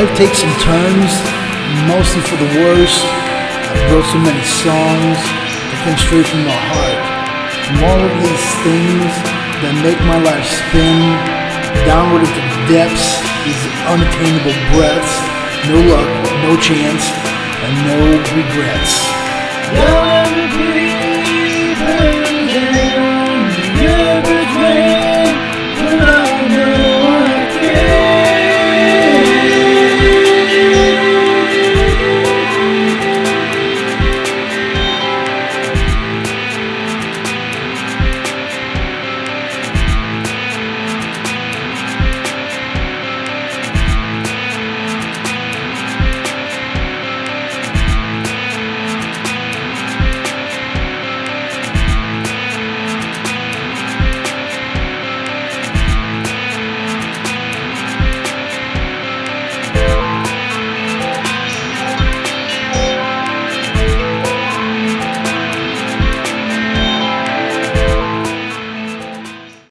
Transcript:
Life takes some turns, mostly for the worse. I've wrote so many songs that come straight from my heart. From all of these things that make my life spin, downward into the depths, these unattainable breaths, no luck, no chance, and no regrets.